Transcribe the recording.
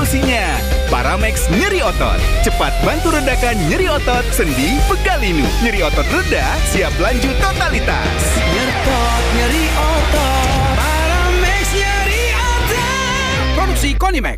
solusinya. Paramex nyeri otot. Cepat bantu redakan nyeri otot, sendi, pegalinu. Nyeri otot reda, siap lanjut totalitas. Nyeri otot, nyeri otot. Paramex nyeri otot. Produksi Konimax.